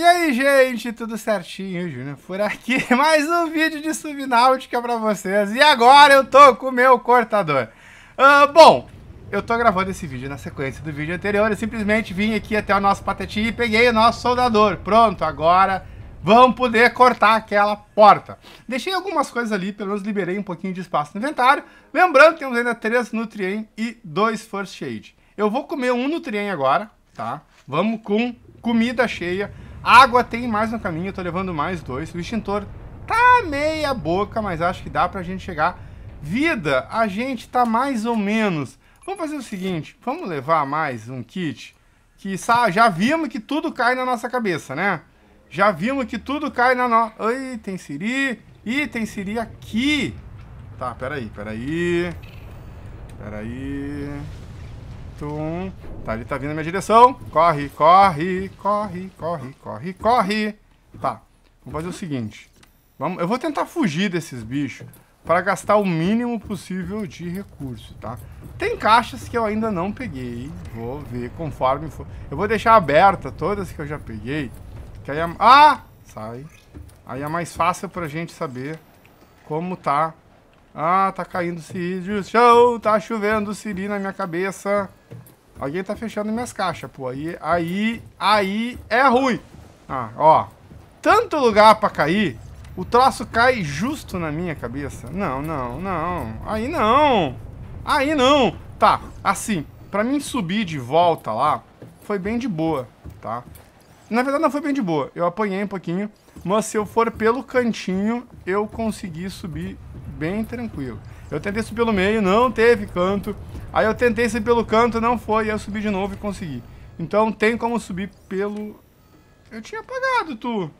E aí, gente, tudo certinho, Júnior? Por aqui, mais um vídeo de subnáutica pra vocês. E agora eu tô com o meu cortador. Uh, bom, eu tô gravando esse vídeo na sequência do vídeo anterior. Eu simplesmente vim aqui até o nosso patetinho e peguei o nosso soldador. Pronto, agora vamos poder cortar aquela porta. Deixei algumas coisas ali, pelo menos liberei um pouquinho de espaço no inventário. Lembrando temos ainda 3 Nutrien e 2 First Shade. Eu vou comer um Nutrien agora, tá? Vamos com comida cheia. Água tem mais no caminho, eu tô levando mais dois. O extintor tá meia boca, mas acho que dá pra gente chegar. Vida, a gente tá mais ou menos. Vamos fazer o seguinte, vamos levar mais um kit, que já vimos que tudo cai na nossa cabeça, né? Já vimos que tudo cai na nossa... Oi, tem Siri. Ih, tem Siri aqui. Tá, peraí, peraí. Peraí. Tá, ele tá vindo na minha direção. Corre, corre, corre, corre, corre, corre. Tá, vamos fazer o seguinte. Vamos, eu vou tentar fugir desses bichos para gastar o mínimo possível de recurso, tá? Tem caixas que eu ainda não peguei. Vou ver conforme for. Eu vou deixar aberta todas que eu já peguei. Que aí é... Ah! Sai. Aí é mais fácil pra gente saber como tá. Ah, tá caindo Siri. Show! Tá chovendo Siri na minha cabeça. Alguém tá fechando minhas caixas, pô. Aí, aí, aí é ruim. Ah, ó. Tanto lugar pra cair, o troço cai justo na minha cabeça. Não, não, não. Aí não. Aí não. Tá, assim, pra mim subir de volta lá, foi bem de boa, tá? Na verdade não foi bem de boa. Eu apanhei um pouquinho, mas se eu for pelo cantinho, eu consegui subir bem tranquilo. Eu tentei subir pelo meio, não teve canto. Aí eu tentei subir pelo canto, não foi, aí eu subi de novo e consegui. Então tem como subir pelo... Eu tinha apagado, tu.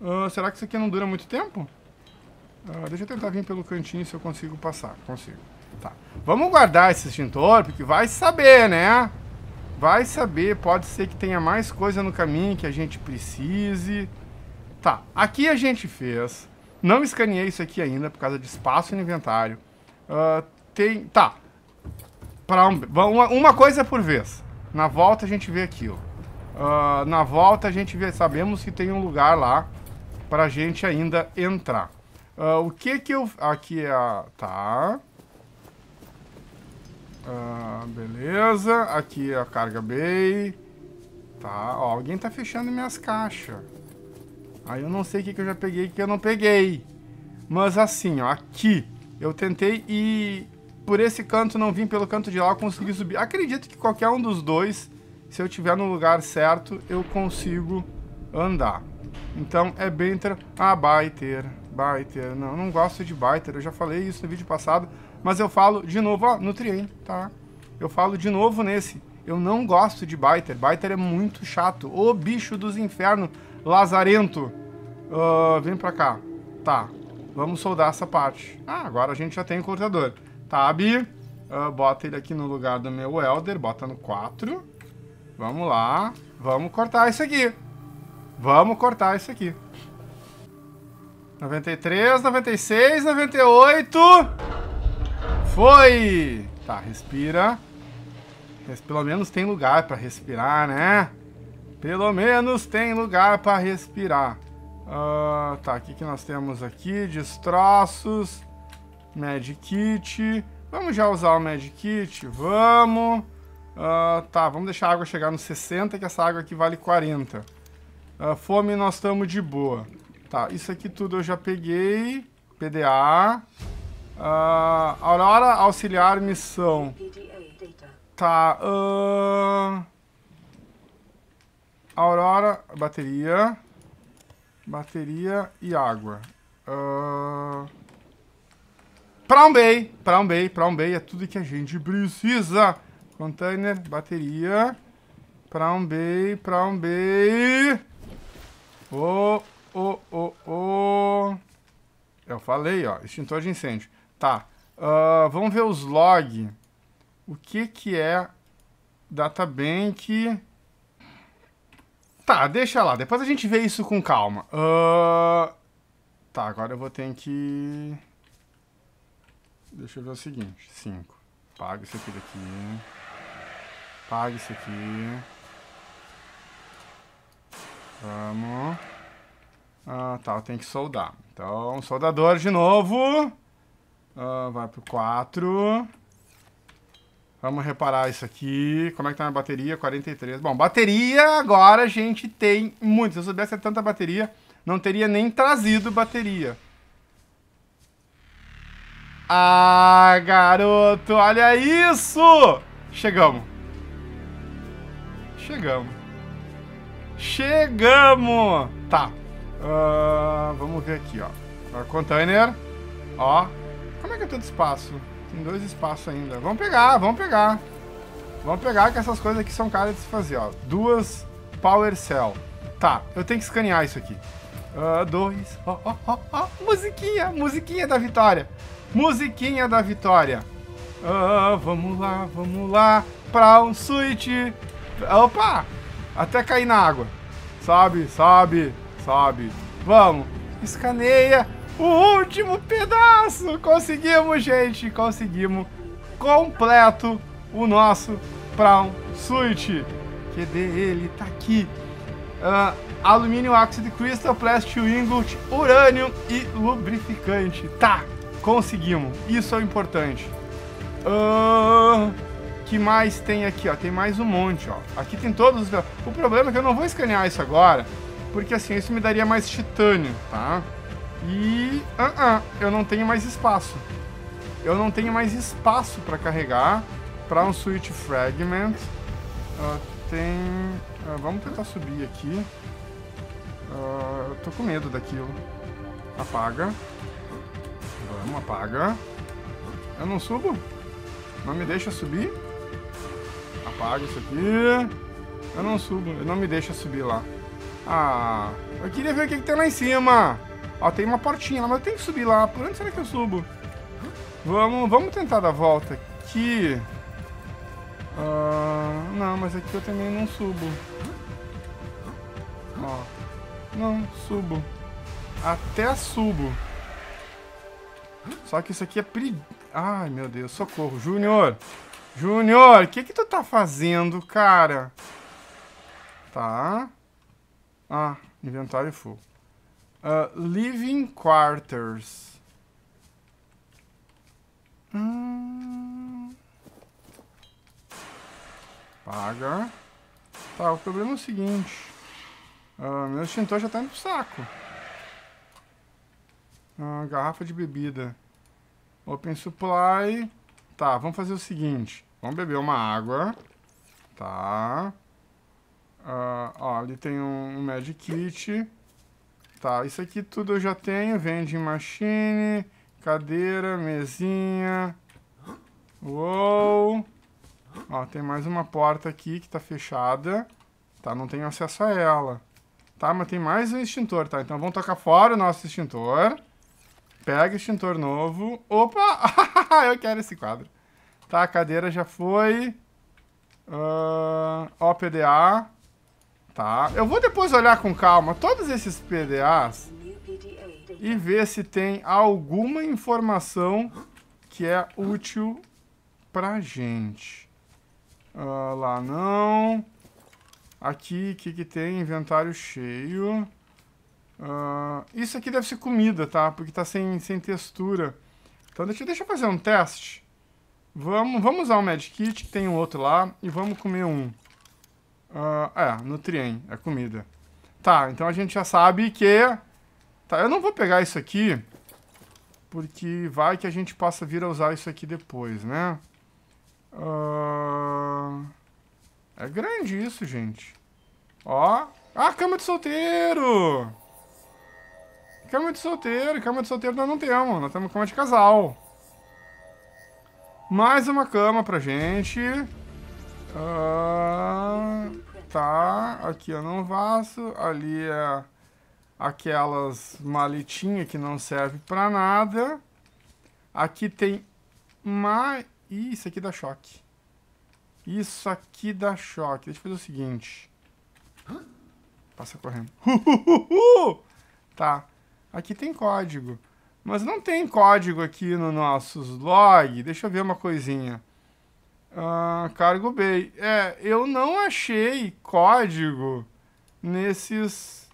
Uh, será que isso aqui não dura muito tempo? Uh, deixa eu tentar vir pelo cantinho se eu consigo passar. Consigo. Tá. Vamos guardar esse extintor, porque vai saber, né? Vai saber, pode ser que tenha mais coisa no caminho que a gente precise. Tá, aqui a gente fez. Não escaneei isso aqui ainda por causa de espaço no inventário. Uh, tem... Tá, um, uma, uma coisa por vez. Na volta a gente vê aquilo. Uh, na volta a gente vê, sabemos que tem um lugar lá para a gente ainda entrar. Uh, o que que eu... Aqui é a... Tá. Uh, beleza. Aqui é a carga bay. Tá. Ó, alguém tá fechando minhas caixas. Aí eu não sei o que, que eu já peguei e que eu não peguei. Mas assim, ó, aqui eu tentei e por esse canto não vim pelo canto de lá, eu consegui subir. Acredito que qualquer um dos dois, se eu tiver no lugar certo, eu consigo andar. Então é bem... Tra... Ah, Baiter, Baiter. Não, não gosto de Baiter, eu já falei isso no vídeo passado, mas eu falo de novo, ó, no Trien, tá? Eu falo de novo nesse. Eu não gosto de Baiter, Baiter é muito chato. O bicho dos infernos, lazarento. Uh, vem pra cá. Tá, vamos soldar essa parte. Ah, agora a gente já tem o cortador. Tab, uh, bota ele aqui no lugar do meu Elder, bota no 4. Vamos lá, vamos cortar isso aqui. Vamos cortar isso aqui. 93, 96, 98. Foi! Tá, respira. Pelo menos tem lugar para respirar, né? Pelo menos tem lugar para respirar. Uh, tá, o que, que nós temos aqui? Destroços. Medkit. Vamos já usar o Medkit? Vamos. Uh, tá, vamos deixar a água chegar nos 60, que essa água aqui vale 40. Uh, ah, fome nós estamos de boa. Tá, isso aqui tudo eu já peguei. PDA. Uh, Aurora auxiliar missão. Tá. Uh... Aurora, bateria. Bateria e água. Uh... Um Bay, pra um Bay, pra um Bay é tudo que a gente precisa. Container, bateria. Pra um Bay, pra um Bay. Oh, oh, oh, oh. Eu falei, ó, extintor de incêndio. Tá, uh, vamos ver os log. O que que é Databank... Tá, deixa lá. Depois a gente vê isso com calma. Uh... Tá, agora eu vou ter que... Deixa eu ver o seguinte. 5. Paga isso aqui daqui. Paga isso aqui. Vamos. Ah, tá, tem que soldar. Então, soldador de novo. Ah, vai pro 4. Vamos reparar isso aqui. Como é que tá a bateria? 43. Bom, bateria agora a gente tem muito. Se eu soubesse tanta bateria, não teria nem trazido bateria. Ah, garoto, olha isso! Chegamos. Chegamos. Chegamos! Tá. Uh, vamos ver aqui, ó. Container. Ó. Como é que é todo espaço? Tem dois espaços ainda. Vamos pegar, vamos pegar. Vamos pegar que essas coisas aqui são caras de se fazer, ó. Duas Power Cell. Tá, eu tenho que escanear isso aqui. Uh, dois. Ó, ó, ó, ó. Musiquinha, musiquinha da vitória. Musiquinha da vitória. Uh, vamos lá, vamos lá. Pra um switch. Opa! Até cair na água. Sobe, sobe, sobe. Vamos. Escaneia o último pedaço. Conseguimos, gente. Conseguimos. Completo o nosso Brown Switch. Cadê ele? Tá aqui. Uh, alumínio Oxide Crystal, Plastic Ingot, urânio e lubrificante. Tá, conseguimos. Isso é o importante. Uh, que mais tem aqui? Ó? Tem mais um monte. Ó. Aqui tem todos os... O problema é que eu não vou escanear isso agora, porque assim, isso me daria mais titânio, tá? E... Uh -uh, eu não tenho mais espaço. Eu não tenho mais espaço para carregar para um Switch Fragment. Uh, tem... Uh, vamos tentar subir aqui. Uh, eu tô com medo daquilo. Apaga. Vamos, apaga. Eu não subo? Não me deixa subir? Apaga isso aqui. Eu não subo, ele não me deixa subir lá. Ah, eu queria ver o que, que tem lá em cima. Ó, tem uma portinha lá, mas eu tenho que subir lá. Por onde será que eu subo? Vamos, vamos tentar dar a volta aqui. Uh, não, mas aqui eu também não subo. Ó, não, subo. Até subo. Só que isso aqui é perigo. Ai, meu Deus, socorro. Júnior! Júnior, o que que tu tá fazendo, cara? Tá. Ah, inventário full. Uh, living quarters. Hum... Paga. Tá, o problema é o seguinte. Uh, meu extintor já tá indo pro saco. Uh, garrafa de bebida. Open supply. Tá, vamos fazer o seguinte. Vamos beber uma água. Tá. Uh, ó, ali tem um, um Magic Kit. Tá, isso aqui tudo eu já tenho. Vending machine, cadeira, mesinha. Uou. Ó, tem mais uma porta aqui que tá fechada. Tá, não tenho acesso a ela. Tá, mas tem mais um extintor, tá? Então vamos tocar fora o nosso extintor. Pega extintor novo. Opa! eu quero esse quadro. Tá, a cadeira já foi. Uh, ó, PDA. Tá. Eu vou depois olhar com calma todos esses PDAs e ver se tem alguma informação que é útil pra gente. Uh, lá não. Aqui, o que, que tem? Inventário cheio. Uh, isso aqui deve ser comida, tá? Porque tá sem, sem textura. Então deixa, deixa eu fazer um teste. Vamos, vamos usar o Medkit, que tem um outro lá, e vamos comer um. Uh, é, nutrient, é comida. Tá, então a gente já sabe que... Tá, eu não vou pegar isso aqui, porque vai que a gente possa vir a usar isso aqui depois, né? Uh, é grande isso, gente. Ó. Ah, cama de solteiro! Cama de solteiro, cama de solteiro nós não temos, nós temos cama de casal. Mais uma cama pra gente. Uh, tá, aqui eu não vaso, ali é aquelas maletinhas que não serve pra nada. Aqui tem mais... Ih, isso aqui dá choque. Isso aqui dá choque. Deixa eu fazer o seguinte. Passa correndo. tá. Aqui tem código. Mas não tem código aqui no nossos log. Deixa eu ver uma coisinha. Uh, cargo bay. É, eu não achei código nesses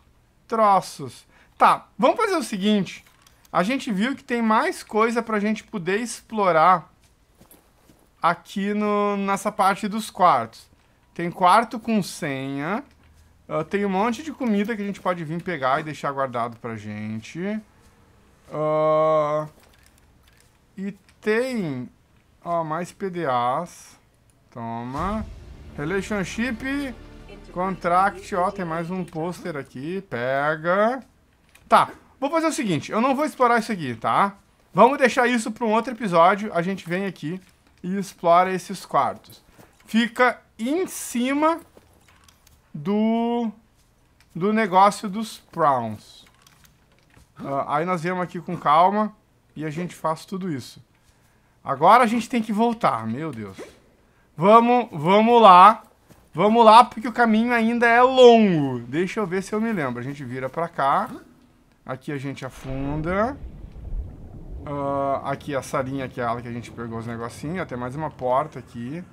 troços. Tá, vamos fazer o seguinte. A gente viu que tem mais coisa pra gente poder explorar aqui no, nessa parte dos quartos. Tem quarto com senha. Uh, tem um monte de comida que a gente pode vir pegar e deixar guardado pra gente. Uh, e tem... Ó, mais PDAs. Toma. Relationship. Contract. Ó, tem mais um pôster aqui. Pega. Tá. Vou fazer o seguinte. Eu não vou explorar isso aqui, tá? Vamos deixar isso para um outro episódio. A gente vem aqui e explora esses quartos. Fica em cima do, do negócio dos prawns. Uh, aí nós viemos aqui com calma e a gente faz tudo isso. Agora a gente tem que voltar, meu Deus. Vamos, vamos lá. Vamos lá, porque o caminho ainda é longo. Deixa eu ver se eu me lembro. A gente vira pra cá. Aqui a gente afunda. Uh, aqui a salinha, aquela que a gente pegou os negocinhos. Tem mais uma porta aqui.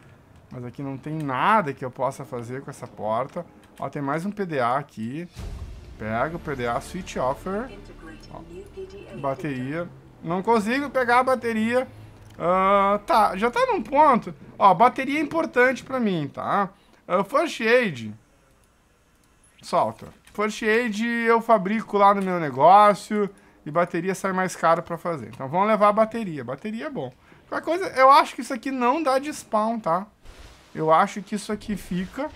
Mas aqui não tem nada que eu possa fazer com essa porta. Ó, tem mais um PDA aqui. Pega o PDA Switch Offer. Ó, bateria. Não consigo pegar a bateria. Uh, tá, já tá num ponto. Ó, bateria é importante pra mim, tá? Uh, First Aid. Solta. First Aid eu fabrico lá no meu negócio e bateria sai mais caro pra fazer. Então vamos levar a bateria. Bateria é bom. Qualquer coisa, eu acho que isso aqui não dá de spawn, tá? Eu acho que isso aqui fica.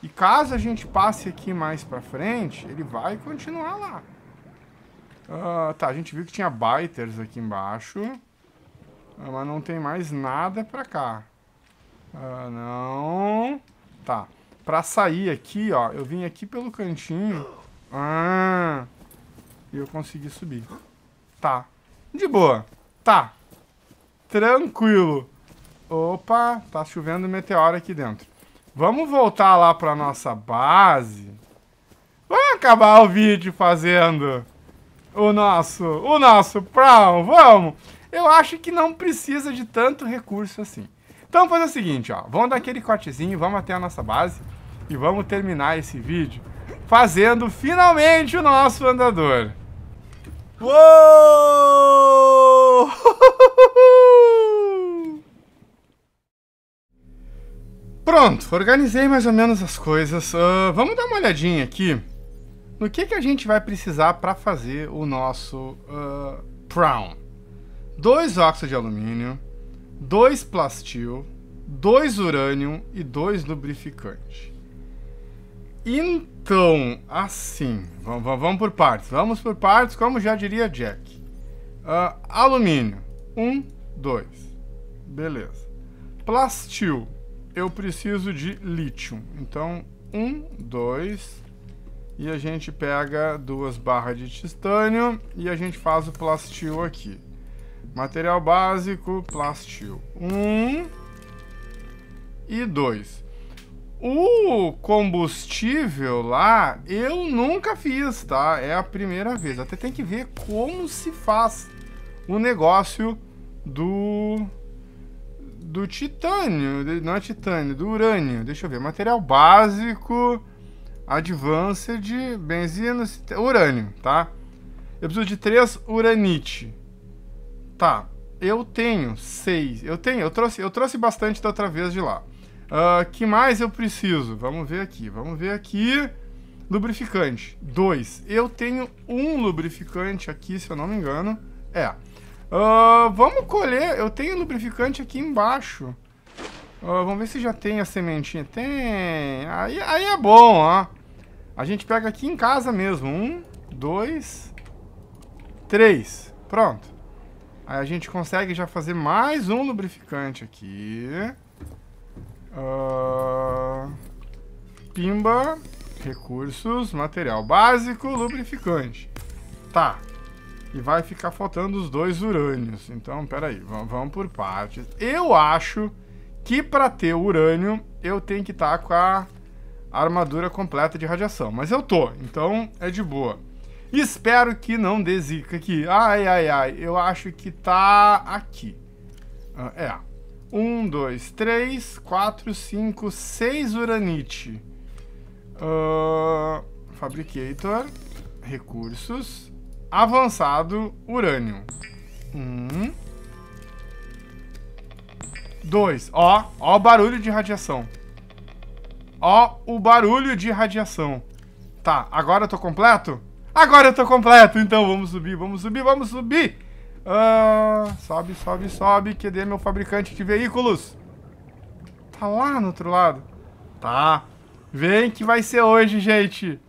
E caso a gente passe aqui mais pra frente, ele vai continuar lá. Uh, tá, a gente viu que tinha biters aqui embaixo. Mas não tem mais nada pra cá. Uh, não. Tá. Pra sair aqui, ó, eu vim aqui pelo cantinho. Ah. E eu consegui subir. Tá. De boa. Tá. Tranquilo. Opa, tá chovendo meteoro aqui dentro. Vamos voltar lá pra nossa base. Vamos acabar o vídeo fazendo o nosso, o nosso prom, vamos. Eu acho que não precisa de tanto recurso assim. Então vamos fazer o seguinte, ó. Vamos dar aquele cortezinho, vamos até a nossa base e vamos terminar esse vídeo fazendo finalmente o nosso andador. Uou! Pronto, organizei mais ou menos as coisas. Uh, vamos dar uma olhadinha aqui no que, que a gente vai precisar para fazer o nosso uh. Dois óxidos de alumínio, dois plastil, dois urânio e dois lubrificante. Então, assim, vamos, vamos por partes. Vamos por partes, como já diria Jack. Uh, alumínio, um, dois. Beleza. Plastil, eu preciso de lítio. Então, um, dois, e a gente pega duas barras de titânio e a gente faz o plastil aqui. Material básico, plastil. Um e dois. O combustível lá, eu nunca fiz, tá? É a primeira vez. Até tem que ver como se faz o negócio do do titânio, não é titânio, do urânio. Deixa eu ver, material básico, advanced, benzina, urânio, tá? Eu preciso de três uranite. Tá, eu tenho seis. Eu tenho, eu trouxe, eu trouxe bastante da outra vez de lá. Uh, que mais eu preciso? Vamos ver aqui, vamos ver aqui. Lubrificante, dois. Eu tenho um lubrificante aqui, se eu não me engano. É, Uh, vamos colher. Eu tenho lubrificante aqui embaixo. Uh, vamos ver se já tem a sementinha. Tem. Aí, aí é bom, ó. A gente pega aqui em casa mesmo. Um, dois, três. Pronto. Aí a gente consegue já fazer mais um lubrificante aqui. Uh, pimba, recursos, material básico, lubrificante. Tá. E vai ficar faltando os dois urânios. Então, peraí, vamos por partes. Eu acho que para ter urânio, eu tenho que estar tá com a armadura completa de radiação. Mas eu tô, então é de boa. Espero que não dê zica aqui. Ai, ai, ai. Eu acho que tá aqui. Ah, é. Um, dois, três, quatro, cinco, seis uranite. Uh, Fabricator, recursos, avançado, urânio. Um. Dois. Ó, ó o barulho de radiação. Ó o barulho de radiação. Tá, agora eu tô completo? Agora eu tô completo, então vamos subir, vamos subir, vamos subir. Uh, sobe, sobe, sobe. Cadê meu fabricante de veículos? Tá lá no outro lado. Tá. Vem que vai ser hoje, gente.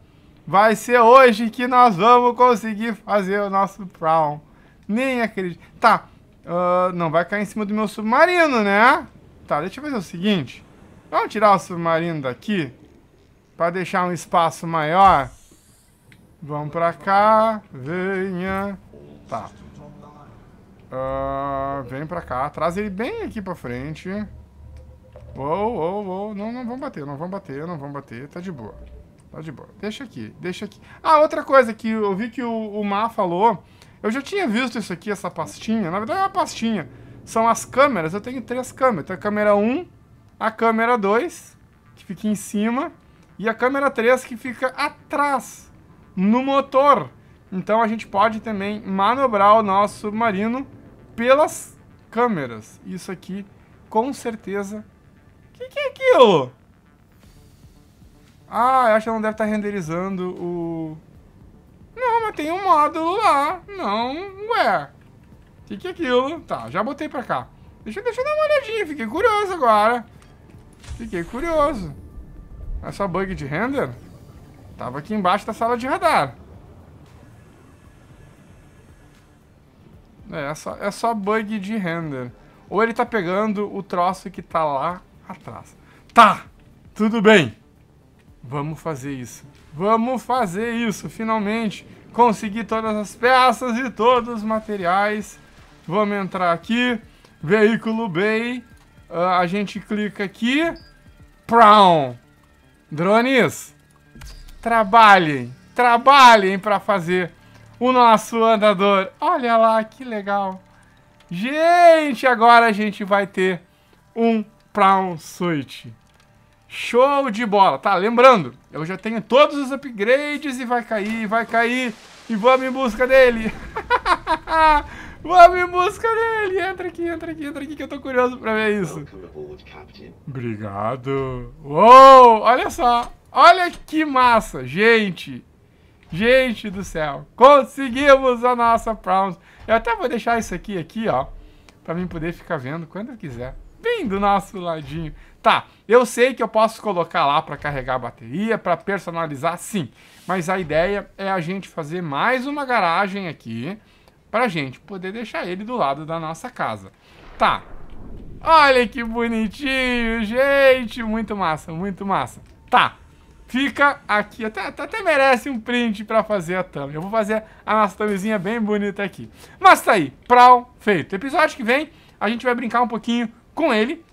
Vai ser hoje que nós vamos conseguir fazer o nosso Brown. Nem acredito. Tá. Uh, não vai cair em cima do meu submarino, né? Tá, deixa eu fazer o seguinte. Vamos tirar o submarino daqui. Pra deixar um espaço maior. Vamos pra cá. Venha. Tá. Uh, vem pra cá. Traz ele bem aqui pra frente. Uou, uou, uou. Não, não vamos bater, não vamos bater, não vamos bater. Tá de boa. Tá de boa. Deixa aqui, deixa aqui. Ah, outra coisa que eu vi que o, o Má falou. Eu já tinha visto isso aqui, essa pastinha. Na verdade é uma pastinha. São as câmeras. Eu tenho três câmeras. Tem a câmera 1, a câmera 2, que fica em cima, e a câmera 3, que fica atrás, no motor. Então a gente pode também manobrar o nosso submarino pelas câmeras. Isso aqui, com certeza... O que, que é aquilo? Ah, eu acho que não deve estar renderizando o... Não, mas tem um módulo lá. Não, ué. O que, que é aquilo? Tá, já botei pra cá. Deixa, deixa eu dar uma olhadinha, fiquei curioso agora. Fiquei curioso. É só bug de render? Tava aqui embaixo da sala de radar. É, é só, é só bug de render. Ou ele tá pegando o troço que tá lá atrás. Tá, tudo bem. Vamos fazer isso. Vamos fazer isso, finalmente. Consegui todas as peças e todos os materiais. Vamos entrar aqui. Veículo Bay. Uh, a gente clica aqui. Brown. Drones, trabalhem, trabalhem para fazer o nosso andador. Olha lá, que legal. Gente, agora a gente vai ter um Brown Suite. Show de bola. Tá, lembrando, eu já tenho todos os upgrades e vai cair, vai cair. E vamos em busca dele. vamos em busca dele. Entra aqui, entra aqui, entra aqui que eu tô curioso pra ver isso. Obrigado. Uou, olha só. Olha que massa, gente. Gente do céu. Conseguimos a nossa Prawns. Eu até vou deixar isso aqui, aqui, ó. Pra mim poder ficar vendo quando eu quiser. Bem do nosso ladinho. Tá, eu sei que eu posso colocar lá para carregar a bateria, para personalizar, sim. Mas a ideia é a gente fazer mais uma garagem aqui para gente poder deixar ele do lado da nossa casa. Tá, olha que bonitinho, gente, muito massa, muito massa. Tá, fica aqui, até, até merece um print para fazer a thumb. Eu vou fazer a nossa thumbzinha bem bonita aqui. Mas tá aí, prau, feito. Episódio que vem, a gente vai brincar um pouquinho com ele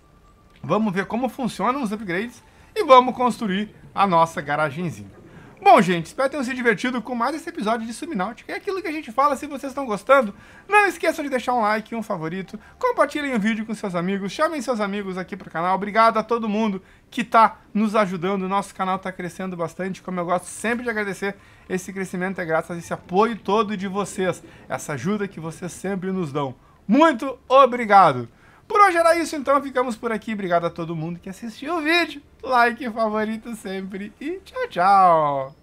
Vamos ver como funcionam os upgrades e vamos construir a nossa garagenzinha. Bom, gente, espero tenham se divertido com mais esse episódio de Subnáutica. É aquilo que a gente fala, se vocês estão gostando, não esqueçam de deixar um like, um favorito, compartilhem o vídeo com seus amigos, chamem seus amigos aqui para o canal. Obrigado a todo mundo que está nos ajudando, o nosso canal está crescendo bastante, como eu gosto sempre de agradecer, esse crescimento é graças a esse apoio todo de vocês, essa ajuda que vocês sempre nos dão. Muito obrigado! Por hoje era isso, então ficamos por aqui. Obrigado a todo mundo que assistiu o vídeo. Like, favorito sempre e tchau, tchau.